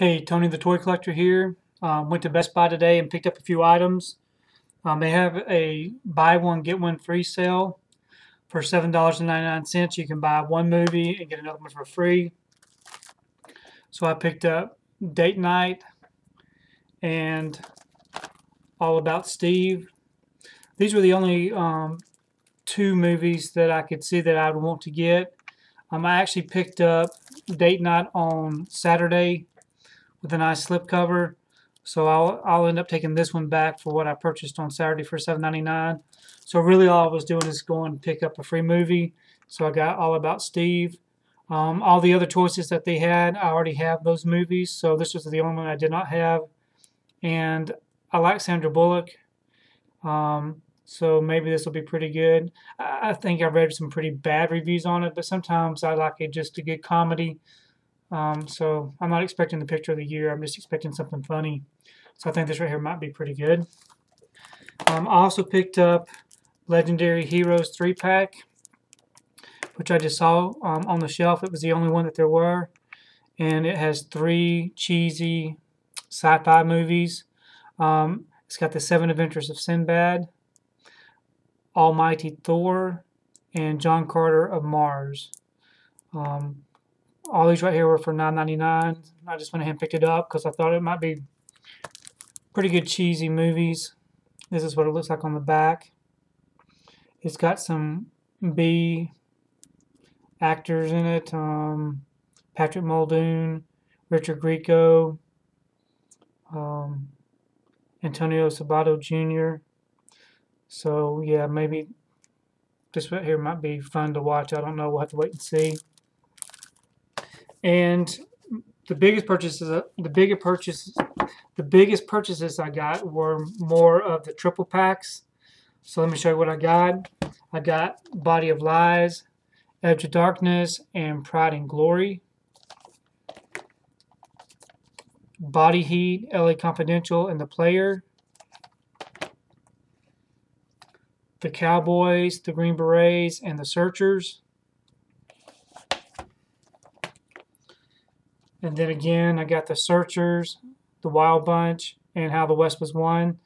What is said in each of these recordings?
Hey, Tony the Toy Collector here. Um, went to Best Buy today and picked up a few items. Um, they have a buy one, get one free sale for $7.99. You can buy one movie and get another one for free. So I picked up Date Night and All About Steve. These were the only um, two movies that I could see that I would want to get. Um, I actually picked up Date Night on Saturday with a nice slipcover. So I'll, I'll end up taking this one back for what I purchased on Saturday for $7.99. So really all I was doing is going to pick up a free movie. So I got All About Steve. Um, all the other choices that they had, I already have those movies. So this was the only one I did not have. And I like Sandra Bullock. Um, so maybe this will be pretty good. I, I think I've read some pretty bad reviews on it, but sometimes I like it just a good comedy. Um, so I'm not expecting the picture of the year. I'm just expecting something funny. So I think this right here might be pretty good. Um, I also picked up Legendary Heroes 3-pack, which I just saw um, on the shelf. It was the only one that there were. And it has three cheesy sci-fi movies. Um, it's got The Seven Adventures of Sinbad, Almighty Thor, and John Carter of Mars. Um, all these right here were for $9.99. I just went ahead and picked it up because I thought it might be pretty good cheesy movies. This is what it looks like on the back. It's got some B actors in it. Um, Patrick Muldoon, Richard Grieco, um, Antonio Sabato Jr. So yeah, maybe this right here might be fun to watch. I don't know. We'll have to wait and see. And the biggest purchases, uh, the biggest purchases, the biggest purchases I got were more of the triple packs. So let me show you what I got. I got Body of Lies, Edge of Darkness, and Pride and Glory. Body Heat, LA Confidential, and The Player. The Cowboys, the Green Berets, and the Searchers. And then again, I got the Searchers, the Wild Bunch, and How the West Was Won.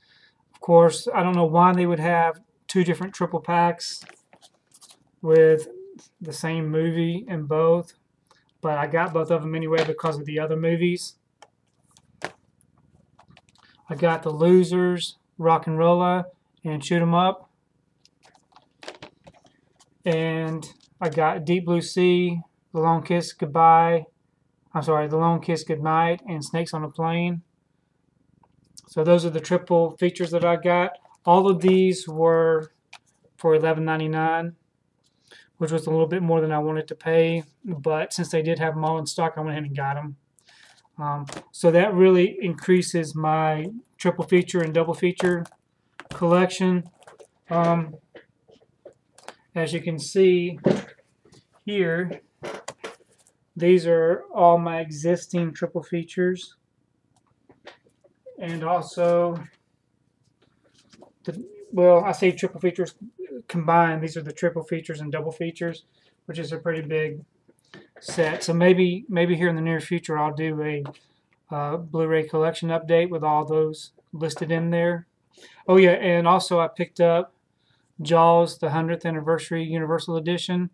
Of course, I don't know why they would have two different triple packs with the same movie in both, but I got both of them anyway because of the other movies. I got the Losers, Rock and Rolla, and Shoot 'em Up. And I got Deep Blue Sea, The Long Kiss Goodbye, I'm sorry, The Long Kiss Goodnight and Snakes on a Plane. So those are the triple features that I got. All of these were for $11.99, which was a little bit more than I wanted to pay. But since they did have them all in stock, I went ahead and got them. Um, so that really increases my triple feature and double feature collection. Um, as you can see here, these are all my existing triple features. And also, the, well, I say triple features combined. These are the triple features and double features, which is a pretty big set. So maybe maybe here in the near future I'll do a uh, Blu-ray collection update with all those listed in there. Oh yeah, and also I picked up Jaws, the 100th Anniversary Universal Edition.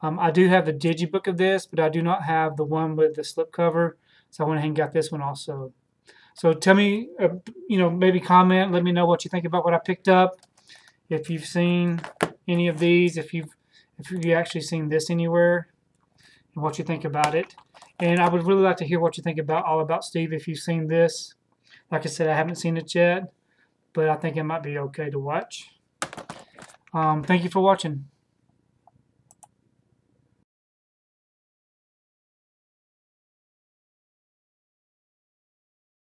Um, I do have the digibook of this, but I do not have the one with the slipcover. So I went ahead and got this one also. So tell me, uh, you know, maybe comment. Let me know what you think about what I picked up. If you've seen any of these, if you've if you actually seen this anywhere, and what you think about it. And I would really like to hear what you think about All About Steve if you've seen this. Like I said, I haven't seen it yet, but I think it might be okay to watch. Um, thank you for watching.